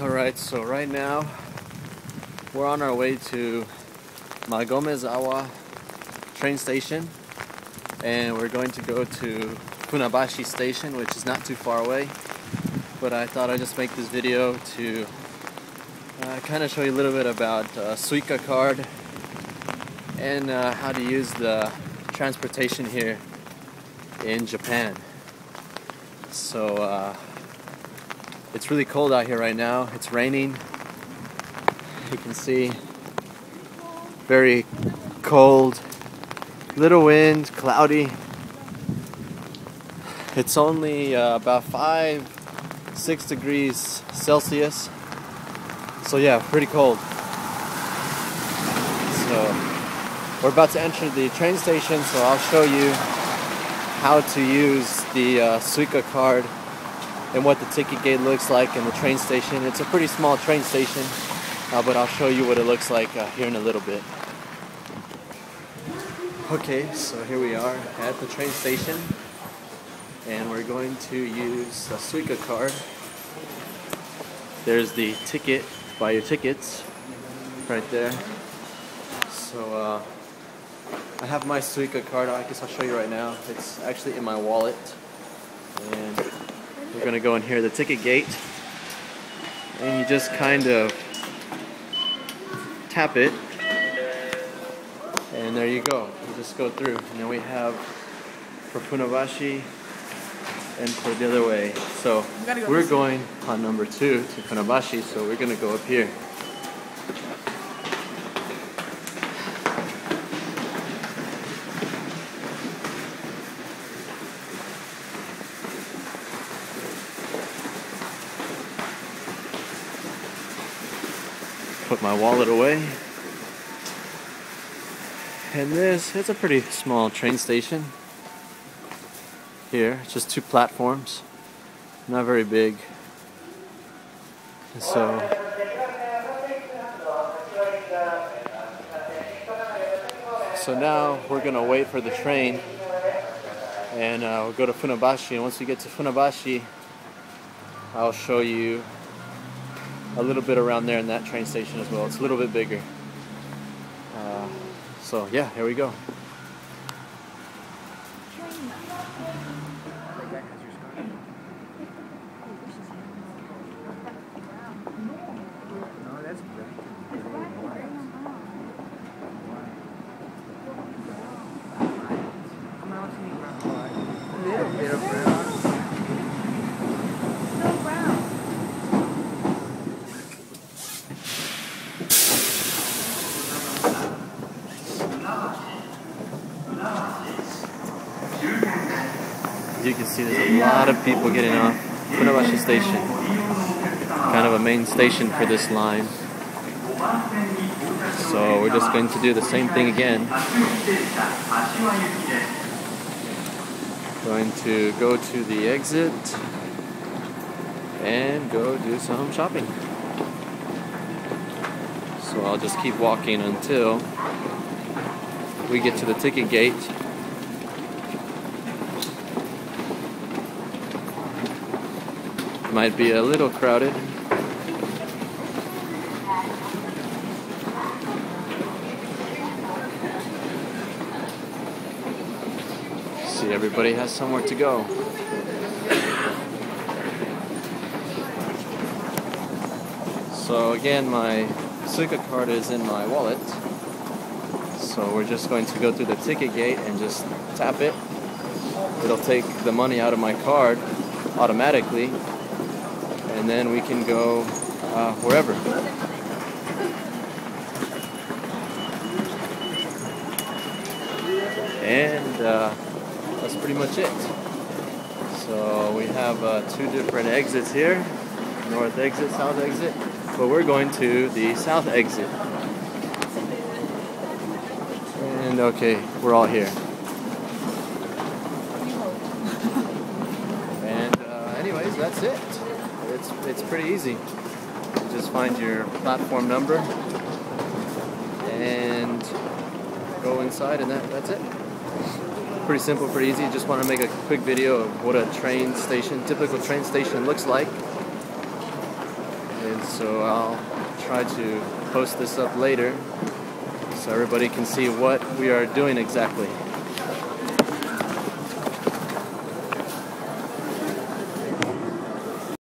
Alright, so right now we're on our way to Magomezawa train station and we're going to go to Funabashi station which is not too far away but I thought I'd just make this video to uh, kind of show you a little bit about uh, Suica card and uh, how to use the transportation here in Japan. So uh, it's really cold out here right now. It's raining. You can see very cold, little wind, cloudy. It's only uh, about five, six degrees Celsius. So yeah, pretty cold. So we're about to enter the train station, so I'll show you how to use the uh, Suica card and what the ticket gate looks like in the train station. It's a pretty small train station, uh, but I'll show you what it looks like uh, here in a little bit. Okay, so here we are at the train station, and we're going to use the Suica card. There's the ticket, buy your tickets, right there. So, uh, I have my Suica card. I guess I'll show you right now. It's actually in my wallet. And we're going to go in here, the ticket gate. And you just kind of tap it. And there you go. You just go through. And then we have for Funabashi and for the other way. So we're going on number two to Funabashi, so we're going to go up here. Put my wallet away. And this, it's a pretty small train station. Here, it's just two platforms. Not very big. And so So now we're gonna wait for the train and uh, we'll go to Funabashi and once we get to Funabashi I'll show you a little bit around there in that train station as well. It's a little bit bigger. Uh, so yeah, here we go. You can see, there's a lot of people getting off Funabashi Station. Kind of a main station for this line. So we're just going to do the same thing again. Going to go to the exit and go do some shopping. So I'll just keep walking until we get to the ticket gate Might be a little crowded. See, everybody has somewhere to go. So again, my Suica card is in my wallet. So we're just going to go through the ticket gate and just tap it. It'll take the money out of my card automatically and then we can go uh, wherever. And uh, that's pretty much it. So we have uh, two different exits here, north exit, south exit, but we're going to the south exit. And okay, we're all here. And uh, anyways, that's it it's pretty easy. You just find your platform number and go inside, and that that's it. Pretty simple, pretty easy. Just want to make a quick video of what a train station, typical train station, looks like And so I'll try to post this up later so everybody can see what we are doing exactly.